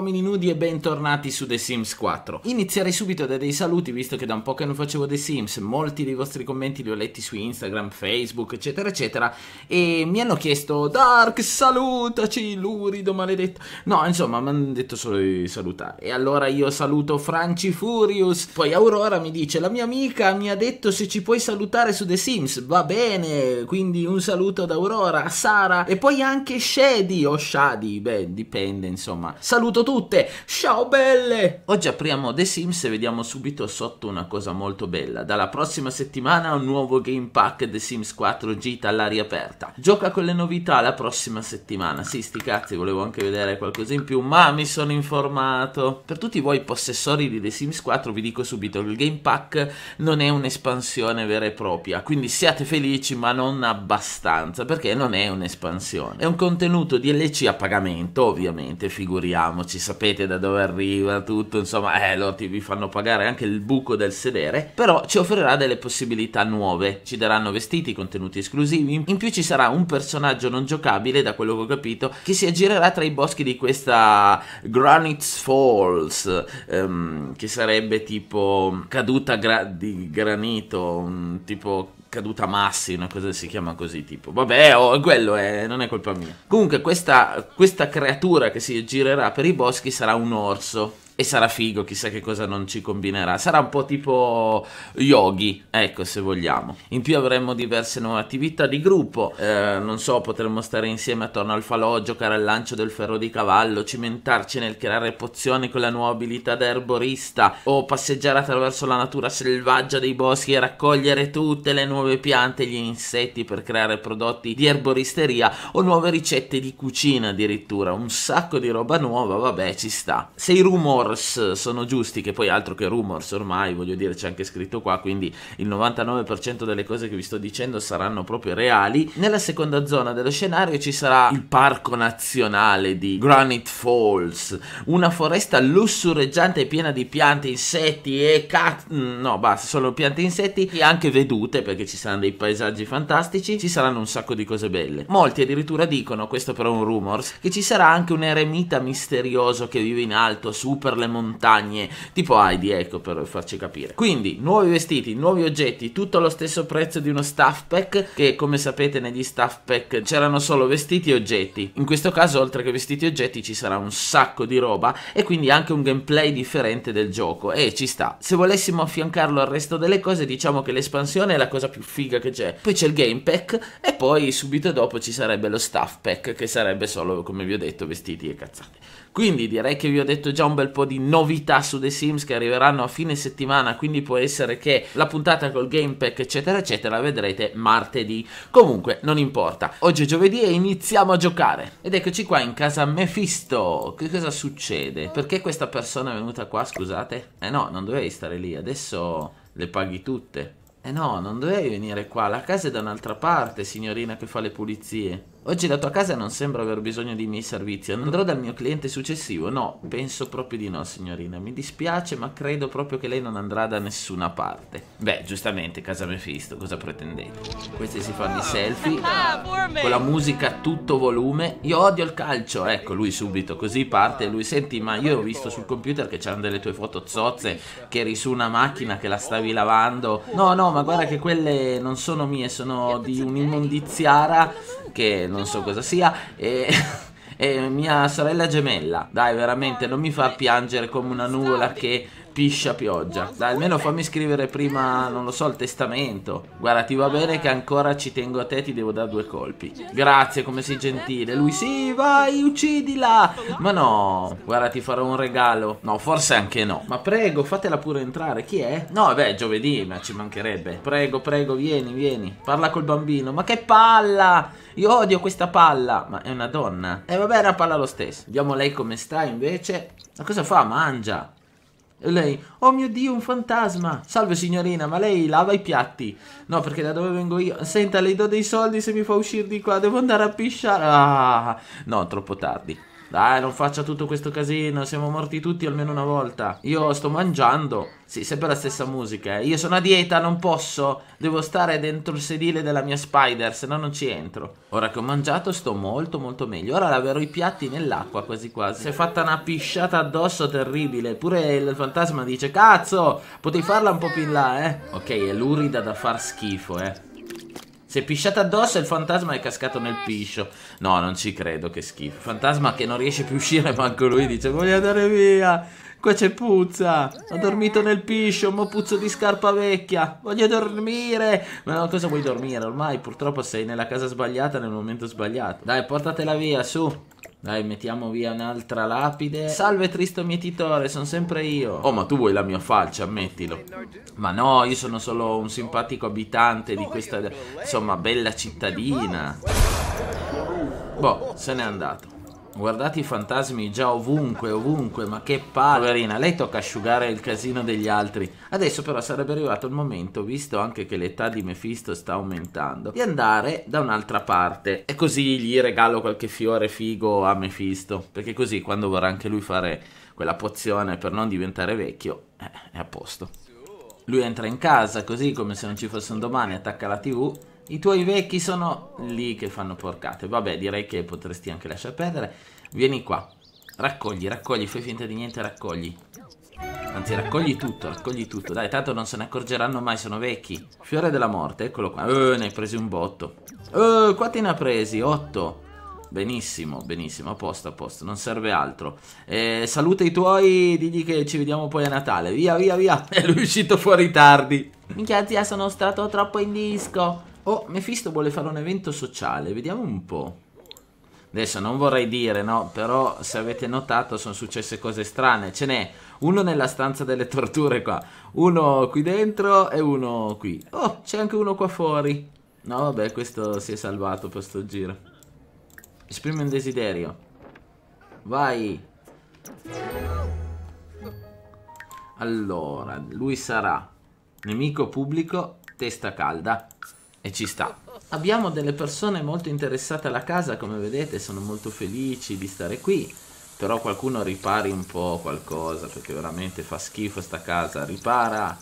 uomini nudi e bentornati su The Sims 4. Inizierei subito da dei saluti visto che da un po' che non facevo The Sims, molti dei vostri commenti li ho letti su Instagram, Facebook, eccetera eccetera e mi hanno chiesto Dark salutaci, lurido maledetto. No, insomma, mi hanno detto solo di salutare. E allora io saluto Franci Furious. Poi Aurora mi dice la mia amica mi ha detto se ci puoi salutare su The Sims. Va bene, quindi un saluto ad Aurora, Sara e poi anche Shady o Shady, beh, dipende insomma. Saluto tutte, ciao belle! Oggi apriamo The Sims e vediamo subito sotto una cosa molto bella. Dalla prossima settimana un nuovo game pack The Sims 4 gita all'aria aperta. Gioca con le novità la prossima settimana. Sì, sti cazzi, volevo anche vedere qualcosa in più, ma mi sono informato. Per tutti voi possessori di The Sims 4 vi dico subito che il game pack non è un'espansione vera e propria, quindi siate felici ma non abbastanza, perché non è un'espansione. È un contenuto DLC a pagamento, ovviamente, figuriamoci, sapete da dove arriva tutto, insomma, eh, loro ti vi fanno pagare anche il buco del sedere, però ci offrirà delle possibilità nuove, ci daranno vestiti, contenuti esclusivi, in più ci sarà un personaggio non giocabile, da quello che ho capito, che si aggirerà tra i boschi di questa Granite Falls, ehm, che sarebbe tipo caduta gra- di granito, tipo caduta massi, una cosa si chiama così, tipo, vabbè, oh, quello è, non è colpa mia. Comunque questa, questa creatura che si girerà per i boschi sarà un orso. E sarà figo, chissà che cosa non ci combinerà. Sarà un po' tipo yogi, ecco se vogliamo. In più avremo diverse nuove attività di gruppo. Eh, non so, potremmo stare insieme attorno al falò, giocare al lancio del ferro di cavallo, cimentarci nel creare pozioni con la nuova abilità da erborista, o passeggiare attraverso la natura selvaggia dei boschi e raccogliere tutte le nuove piante e gli insetti per creare prodotti di erboristeria o nuove ricette di cucina addirittura. Un sacco di roba nuova, vabbè, ci sta. Se i rumor rumors sono giusti, che poi altro che rumors ormai, voglio dire, c'è anche scritto qua, quindi il 99% delle cose che vi sto dicendo saranno proprio reali. Nella seconda zona dello scenario ci sarà il parco nazionale di Granite Falls, una foresta lussureggiante piena di piante, insetti e cat... no, basta, solo piante e insetti e anche vedute, perché ci saranno dei paesaggi fantastici, ci saranno un sacco di cose belle. Molti addirittura dicono, questo però è un rumors, che ci sarà anche un eremita misterioso che vive in alto, super le montagne, tipo Heidi, ecco per farci capire. Quindi, nuovi vestiti, nuovi oggetti, tutto allo stesso prezzo di uno staff pack, che come sapete negli staff pack c'erano solo vestiti e oggetti. In questo caso, oltre che vestiti e oggetti, ci sarà un sacco di roba e quindi anche un gameplay differente del gioco. E ci sta. Se volessimo affiancarlo al resto delle cose, diciamo che l'espansione è la cosa più figa che c'è. Poi c'è il game pack e poi subito dopo ci sarebbe lo staff pack, che sarebbe solo, come vi ho detto, vestiti e cazzate. Quindi direi che vi ho detto già un bel po' di novità su The Sims che arriveranno a fine settimana, quindi può essere che la puntata col Game Pack eccetera eccetera la vedrete martedì. Comunque non importa, oggi è giovedì e iniziamo a giocare. Ed eccoci qua in casa Mephisto. Che cosa succede? Perché questa persona è venuta qua, scusate? Eh no, non dovevi stare lì, adesso le paghi tutte. Eh no, non dovevi venire qua, la casa è da un'altra parte, signorina che fa le pulizie. Oggi la tua casa non sembra aver bisogno di miei servizi. Andrò dal mio cliente successivo? No, penso proprio di no, signorina. Mi dispiace, ma credo proprio che lei non andrà da nessuna parte. Beh, giustamente, casa Mephisto, cosa pretendete? Questi si fanno i selfie con la musica a tutto volume. Io odio il calcio. Ecco, lui subito così parte. Lui, senti, ma io ho visto sul computer che c'erano delle tue foto zozze, che eri su una macchina che la stavi lavando. No, no, ma guarda che quelle non sono mie, sono di un'immondiziara che non so cosa sia e, e mia sorella gemella. Dai veramente non mi fa piangere come una nuvola che piscia pioggia. Dai, almeno fammi scrivere prima, non lo so, il testamento. Guarda, ti va bene che ancora ci tengo a te, ti devo dare due colpi. Grazie, come sei gentile. Lui, sì, vai, uccidila. Ma no, guarda, ti farò un regalo. No, forse anche no. Ma prego, fatela pure entrare. Chi è? No, beh, giovedì, ma ci mancherebbe. Prego, prego, vieni, vieni. Parla col bambino. Ma che palla! Io odio questa palla. Ma è una donna. E eh, vabbè, era palla lo stesso. Vediamo lei come sta invece. Ma cosa fa? Mangia. E lei, oh mio Dio, un fantasma. Salve signorina, ma lei lava i piatti? No, perché da dove vengo io? Senta, le do dei soldi se mi fa uscire di qua, devo andare a pisciare. Ah, no, troppo tardi. Dai, non faccia tutto questo casino, siamo morti tutti almeno una volta. Io sto mangiando. Sì, sempre la stessa musica. Eh. Io sono a dieta, non posso. Devo stare dentro il sedile della mia spider, se no non ci entro. Ora che ho mangiato sto molto molto meglio. Ora laverò i piatti nell'acqua quasi quasi. Si è fatta una pisciata addosso terribile. Pure il fantasma dice, cazzo, potevi farla un po' più in là, eh. Ok, è lurida da far schifo, eh. Si è pisciata addosso e il fantasma è cascato nel piscio. No, non ci credo, che schifo. Fantasma che non riesce più a uscire, manco lui dice voglio andare via. Qua c'è puzza. Ho dormito nel piscio, mo puzzo di scarpa vecchia. Voglio dormire. Ma no, cosa vuoi dormire? Ormai purtroppo sei nella casa sbagliata nel momento sbagliato. Dai, portatela via, su. Dai, mettiamo via un'altra lapide. Salve tristo mietitore, sono sempre io. Oh, ma tu vuoi la mia falce, ammettilo. Ma no, io sono solo un simpatico abitante di questa, insomma, bella cittadina. Boh, se n'è andato. Guardate i fantasmi già ovunque, ovunque, ma che palle. Poverina, lei tocca asciugare il casino degli altri. Adesso però sarebbe arrivato il momento, visto anche che l'età di Mephisto sta aumentando, di andare da un'altra parte. E così gli regalo qualche fiore figo a Mephisto. Perché così quando vorrà anche lui fare quella pozione per non diventare vecchio, eh, è a posto. Lui entra in casa così come se non ci fosse un domani, attacca la tv i tuoi vecchi sono lì che fanno porcate. Vabbè, direi che potresti anche lasciar perdere. Vieni qua. Raccogli, raccogli, fai finta di niente, raccogli. Anzi, raccogli tutto, raccogli tutto. Dai, tanto non se ne accorgeranno mai, sono vecchi. Fiore della morte, eccolo qua. Eh, ne hai presi un botto. Eh, quanti ne ha presi? Otto. Benissimo, benissimo, a posto, a posto, non serve altro. Eh, saluta i tuoi, digli che ci vediamo poi a Natale. Via, via, via. È uscito fuori tardi. Minchia zia, sono stato troppo in disco. Oh, Mephisto vuole fare un evento sociale, vediamo un po'. Adesso non vorrei dire, no, però se avete notato sono successe cose strane. Ce n'è uno nella stanza delle torture qua, uno qui dentro e uno qui. Oh, c'è anche uno qua fuori. No, vabbè, questo si è salvato per sto giro. Esprime un desiderio. Vai. Allora, lui sarà nemico pubblico, testa calda. E ci sta. Abbiamo delle persone molto interessate alla casa, come vedete, sono molto felici di stare qui. Però qualcuno ripari un po' qualcosa, perché veramente fa schifo sta casa. Ripara.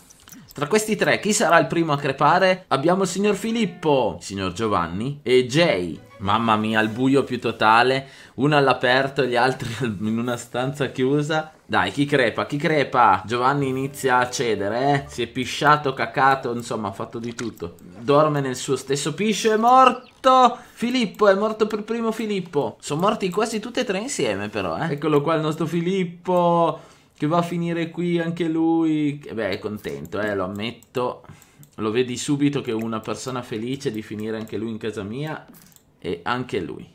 Tra questi tre, chi sarà il primo a crepare? Abbiamo il signor Filippo, il signor Giovanni e Jay. Mamma mia, il buio più totale. Uno all'aperto e gli altri in una stanza chiusa. Dai, chi crepa, chi crepa? Giovanni inizia a cedere, eh? Si è pisciato, cacato, insomma, ha fatto di tutto. Dorme nel suo stesso piscio, è morto! Filippo, è morto per primo Filippo. Sono morti quasi tutti e tre insieme, però, eh? Eccolo qua il nostro Filippo, che va a finire qui anche lui. Beh, è contento, eh, lo ammetto. Lo vedi subito che è una persona felice di finire anche lui in casa mia. E anche lui.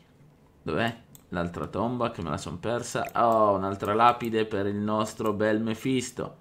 Dov'è? L'altra tomba che me la son persa. Oh, un'altra lapide per il nostro bel Mefisto.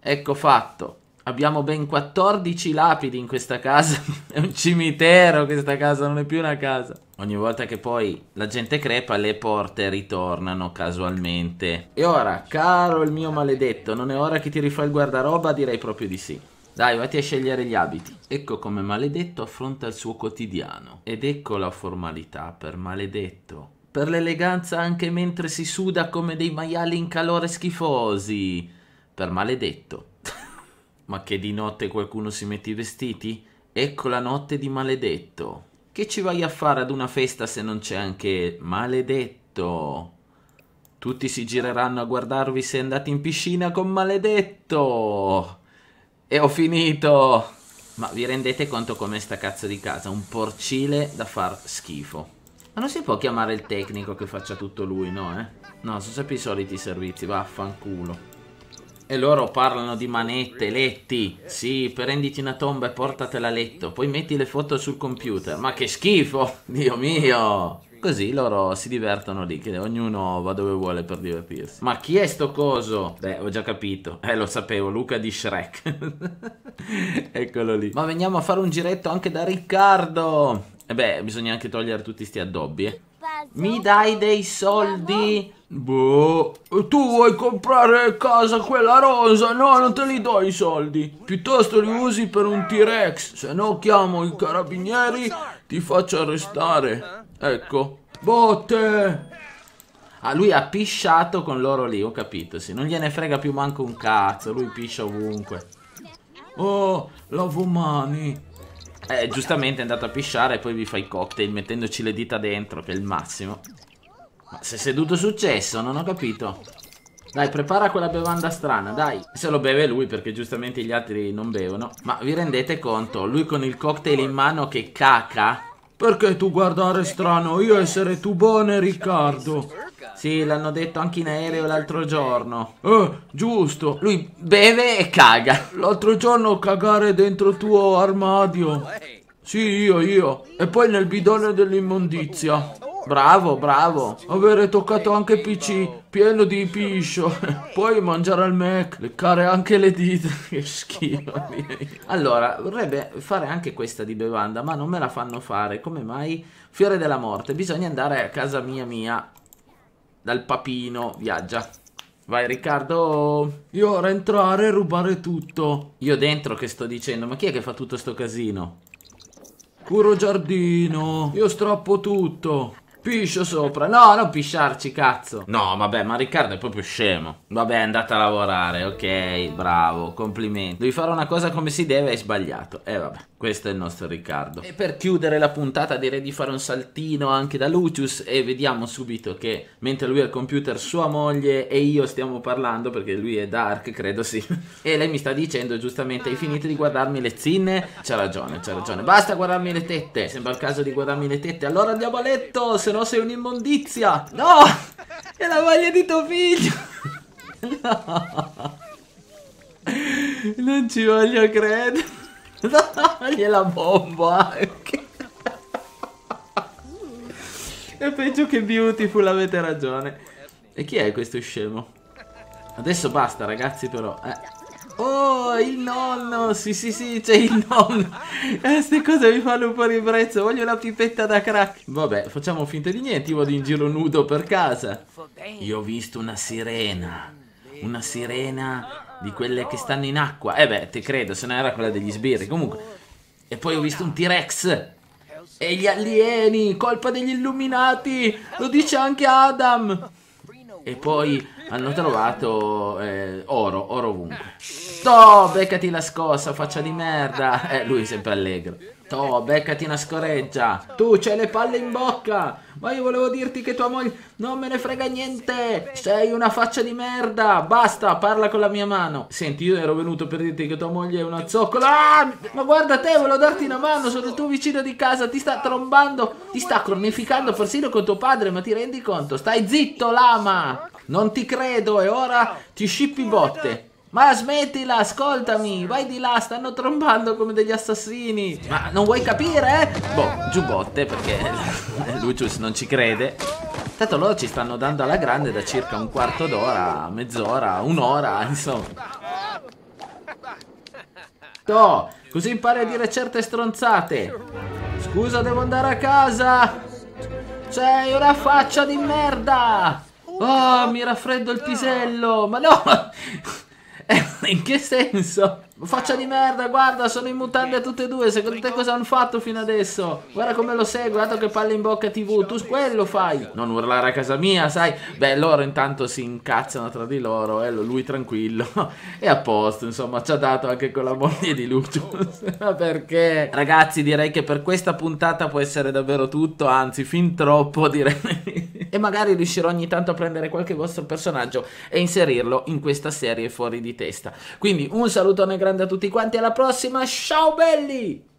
Ecco fatto. Abbiamo ben 14 lapidi in questa casa. è un cimitero questa casa, non è più una casa. Ogni volta che poi la gente crepa, le porte ritornano casualmente. E ora, caro il mio maledetto, non è ora che ti rifai il guardaroba? Direi proprio di sì. Dai, vatti a scegliere gli abiti. Ecco come maledetto affronta il suo quotidiano. Ed ecco la formalità per maledetto per l'eleganza anche mentre si suda come dei maiali in calore schifosi. Per maledetto. Ma che di notte qualcuno si mette i vestiti? Ecco la notte di maledetto. Che ci vai a fare ad una festa se non c'è anche maledetto? Tutti si gireranno a guardarvi se andate in piscina con maledetto. E ho finito. Ma vi rendete conto com'è sta cazzo di casa? Un porcile da far schifo. Ma non si può chiamare il tecnico che faccia tutto lui, no, eh? No, sono sempre i soliti servizi, vaffanculo. E loro parlano di manette, letti. Sì, prenditi una tomba e portatela a letto. Poi metti le foto sul computer. Ma che schifo! Dio mio! Così loro si divertono lì, che ognuno va dove vuole per divertirsi. Ma chi è sto coso? Beh, ho già capito. Eh, lo sapevo, Luca di Shrek. Eccolo lì. Ma veniamo a fare un giretto anche da Riccardo. E beh, bisogna anche togliere tutti sti addobbi, eh. Mi dai dei soldi? Boh, tu vuoi comprare casa quella rosa? No, non te li do i soldi. Piuttosto li usi per un T-Rex. Se no chiamo i carabinieri, ti faccio arrestare. Ecco. Botte! Ah, lui ha pisciato con loro lì, ho capito, sì. Non gliene frega più manco un cazzo, lui piscia ovunque. Oh, lavo mani. Eh, giustamente è andato a pisciare e poi vi fa i cocktail mettendoci le dita dentro, che è il massimo. Ma se è seduto successo, non ho capito. Dai, prepara quella bevanda strana, dai. Se lo beve lui perché giustamente gli altri non bevono. Ma vi rendete conto? Lui con il cocktail in mano che caca? Perché tu guardare strano? Io essere tu buone, Riccardo. Sì, l'hanno detto anche in aereo l'altro giorno. Eh, giusto. Lui beve e caga. L'altro giorno cagare dentro il tuo armadio. Sì, io, io. E poi nel bidone dell'immondizia. Bravo, bravo. Avere toccato anche PC pieno di piscio. Poi mangiare al Mac, leccare anche le dita. che schifo. allora, vorrebbe fare anche questa di bevanda, ma non me la fanno fare. Come mai? Fiore della morte. Bisogna andare a casa mia mia. Dal papino. Viaggia. Vai Riccardo, io ora entrare e rubare tutto. Io dentro che sto dicendo, ma chi è che fa tutto sto casino? Curo giardino, io strappo tutto. Piscio sopra. No, non pisciarci, cazzo. No, vabbè, ma Riccardo è proprio scemo. Vabbè, è andata a lavorare, ok, bravo, complimenti. Devi fare una cosa come si deve, hai sbagliato. E eh, vabbè, questo è il nostro Riccardo. E per chiudere la puntata direi di fare un saltino anche da Lucius e vediamo subito che mentre lui è al computer sua moglie e io stiamo parlando, perché lui è dark, credo sì. E lei mi sta dicendo giustamente, hai finito di guardarmi le zinne? C'ha ragione, c'ha ragione. Basta guardarmi le tette. Sembra il caso di guardarmi le tette. Allora andiamo a letto, se no sei un'immondizia. No! È la moglie di tuo figlio. No. Non ci voglio credere. No, gliela bombo anche. È peggio che Beautiful, avete ragione. E chi è questo scemo? Adesso basta ragazzi però. Eh. Oh, il nonno! Sì, sì, sì, c'è il nonno! Queste eh, cose mi fanno un po' ribrezzo. Voglio una pipetta da crack. Vabbè, facciamo finta di niente. Io vado in giro nudo per casa. Io ho visto una sirena. Una sirena di quelle che stanno in acqua. Eh beh, te credo, se no era quella degli sbirri. Comunque. E poi ho visto un T-Rex. E gli alieni, colpa degli illuminati. Lo dice anche Adam. E poi hanno trovato eh, oro, oro ovunque. Toh, beccati la scossa, faccia di merda. Eh, lui è sempre allegro. Toh, beccati una scoreggia. Tu c'hai le palle in bocca. Ma io volevo dirti che tua moglie... Non me ne frega niente. Sei una faccia di merda. Basta, parla con la mia mano. Senti, io ero venuto per dirti che tua moglie è una zoccola. Ah, ma guarda te, volevo darti una mano. Sono il tuo vicino di casa. Ti sta trombando. Ti sta cornificando persino con tuo padre. Ma ti rendi conto? Stai zitto, lama. Non ti credo e ora ti scippi botte. Ma smettila, ascoltami, vai di là, stanno trombando come degli assassini. Ma non vuoi capire? Eh? Boh, giù botte perché Lucius non ci crede. Tanto loro ci stanno dando alla grande da circa un quarto d'ora, mezz'ora, un'ora, insomma. Toh, così impari a dire certe stronzate. Scusa, devo andare a casa. Sei una faccia di merda. Oh, mi raffreddo il pisello! Ma no! In che senso? Faccia di merda, guarda, sono in mutande tutte e due. Secondo te cosa hanno fatto fino adesso? Guarda come lo sei, guarda che palle in bocca TV. Tu quello fai. Non urlare a casa mia, sai? Beh, loro intanto si incazzano tra di loro. Eh, lui tranquillo. e a posto, insomma, ci ha dato anche con la moglie di Lucius. Ma perché? Ragazzi, direi che per questa puntata può essere davvero tutto. Anzi, fin troppo, direi. e magari riuscirò ogni tanto a prendere qualche vostro personaggio e inserirlo in questa serie fuori di testa. Quindi un salutone grande a tutti quanti, alla prossima, ciao belli!